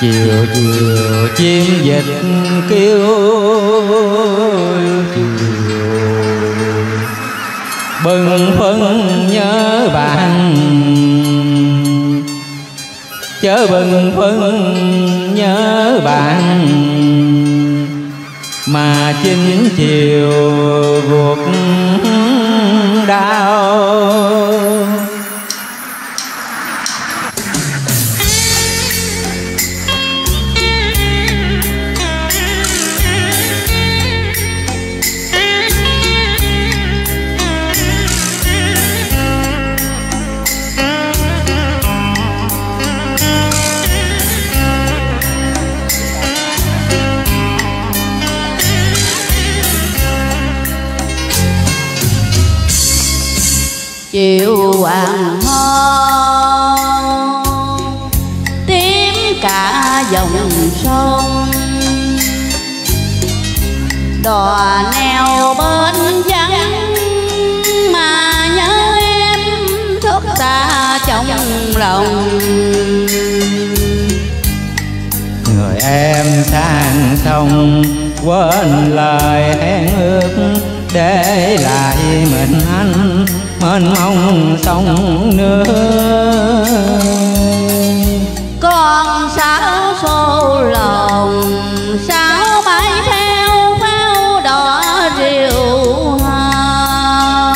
chiều chiều chim dịch kêu chiều. Bừng phân nhớ bạn. Chớ bừng phân nhớ bạn mà chính chiều vượt. Chiều hoàng hôn, tím cả dòng sông. Đò neo bên vắng, mà nhớ em thức ta trong lòng. Người em sang sông quên lời hẹn ước, để lại mình anh mênh mông sông nước con sáo xô lòng sáo bay theo pháo đỏ rượu hồng.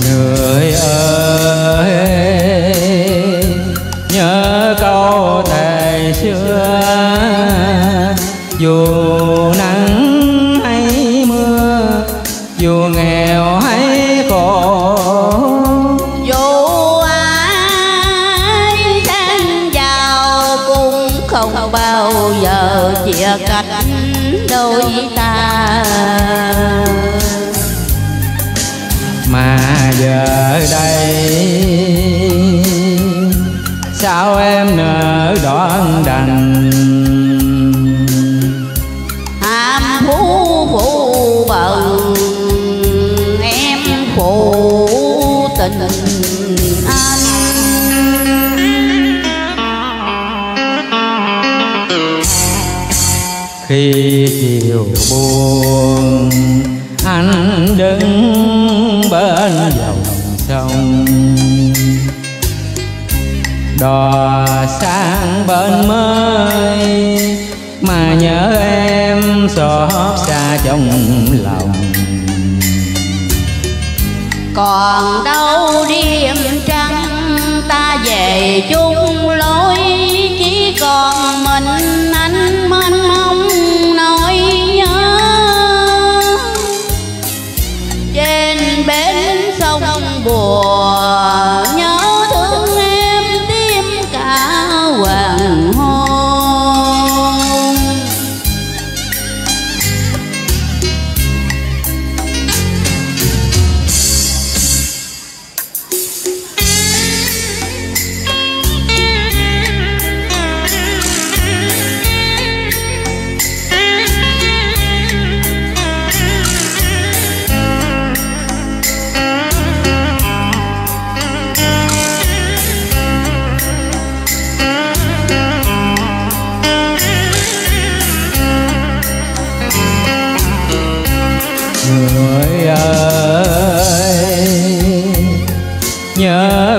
Người ơi nhớ câu thề xưa dù không bao giờ chia cách đôi ta. Mà giờ đây sao em nỡ đoán đành? Ham phú phụ bần em phụ tình khi chiều buồn, anh đứng bên dòng sông. Đò sang bên mới, mà nhớ em xót xa trong lòng. Còn đâu đêm trăng ta về chung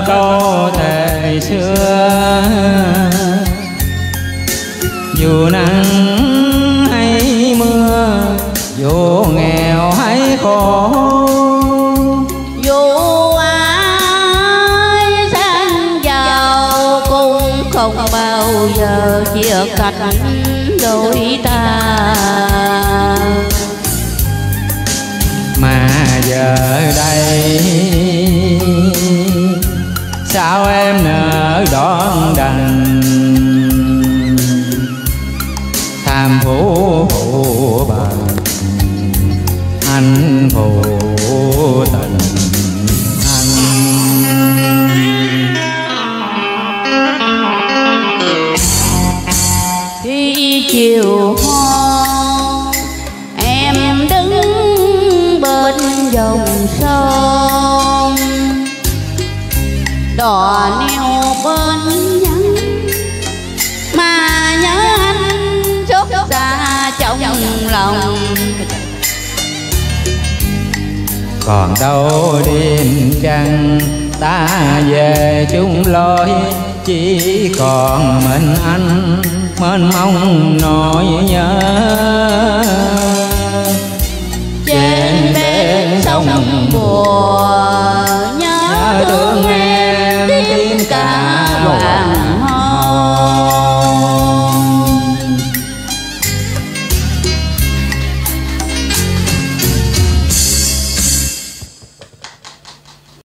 câu thề xưa dù nắng hay mưa, dù nghèo hay khổ, dù ai sang giàu cũng không bao giờ chia cách đôi hộ phú anh phụ tình anh khi chiều hoa, em đứng bên dòng sông. Đò neo bên trong lòng còn đâu đêm trăng, ta về chung lối, chỉ còn mình anh, mênh mong nỗi nhớ.